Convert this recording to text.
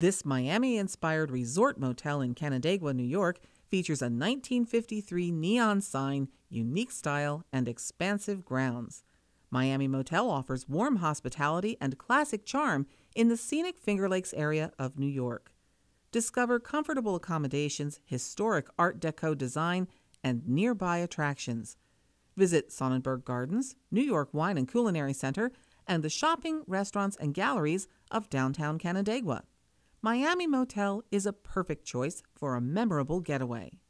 This Miami inspired resort motel in Canandaigua, New York, features a 1953 neon sign, unique style, and expansive grounds. Miami Motel offers warm hospitality and classic charm in the scenic Finger Lakes area of New York. Discover comfortable accommodations, historic Art Deco design, and nearby attractions. Visit Sonnenberg Gardens, New York Wine and Culinary Center, and the shopping, restaurants, and galleries of downtown Canandaigua. Miami Motel is a perfect choice for a memorable getaway.